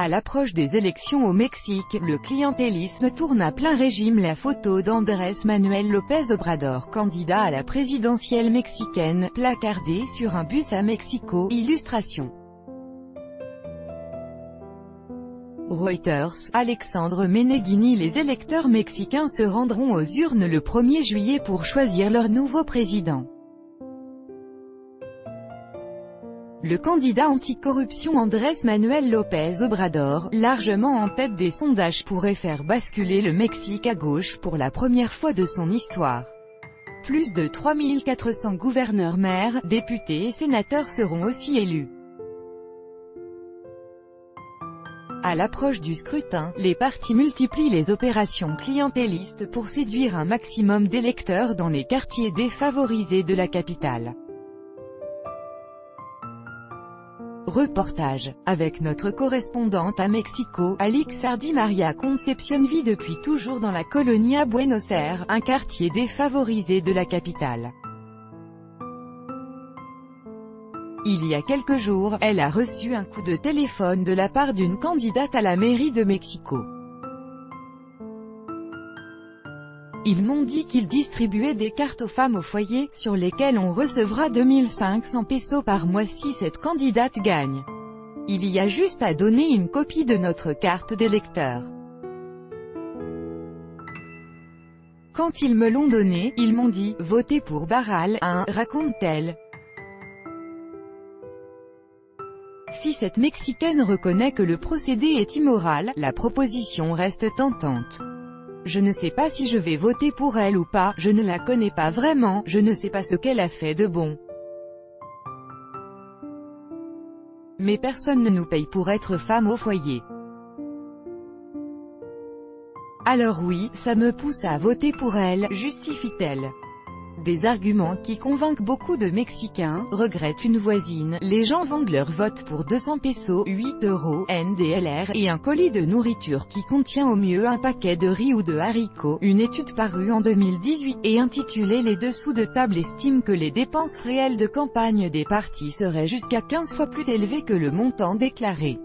À l'approche des élections au Mexique, le clientélisme tourne à plein régime la photo d'Andrés Manuel López Obrador, candidat à la présidentielle mexicaine, placardée sur un bus à Mexico, illustration. Reuters, Alexandre Meneghini Les électeurs mexicains se rendront aux urnes le 1er juillet pour choisir leur nouveau président. Le candidat anticorruption Andrés Manuel López Obrador, largement en tête des sondages pourrait faire basculer le Mexique à gauche pour la première fois de son histoire. Plus de 3400 gouverneurs maires, députés et sénateurs seront aussi élus. À l'approche du scrutin, les partis multiplient les opérations clientélistes pour séduire un maximum d'électeurs dans les quartiers défavorisés de la capitale. Reportage. Avec notre correspondante à Mexico, Alix Sardi Maria Concepción vit depuis toujours dans la colonie à Buenos Aires, un quartier défavorisé de la capitale. Il y a quelques jours, elle a reçu un coup de téléphone de la part d'une candidate à la mairie de Mexico. Ils m'ont dit qu'ils distribuaient des cartes aux femmes au foyer, sur lesquelles on recevra 2500 pesos par mois si cette candidate gagne. Il y a juste à donner une copie de notre carte d'électeur. Quand ils me l'ont donné, ils m'ont dit « Votez pour Baral, hein, raconte-t-elle. Si cette Mexicaine reconnaît que le procédé est immoral, la proposition reste tentante. Je ne sais pas si je vais voter pour elle ou pas, je ne la connais pas vraiment, je ne sais pas ce qu'elle a fait de bon. Mais personne ne nous paye pour être femme au foyer. Alors oui, ça me pousse à voter pour elle, justifie-t-elle. Des arguments qui convainquent beaucoup de Mexicains, regrette une voisine, les gens vendent leur vote pour 200 pesos, 8 euros, NDLR, et un colis de nourriture qui contient au mieux un paquet de riz ou de haricots. Une étude parue en 2018, et intitulée Les dessous de table estime que les dépenses réelles de campagne des partis seraient jusqu'à 15 fois plus élevées que le montant déclaré.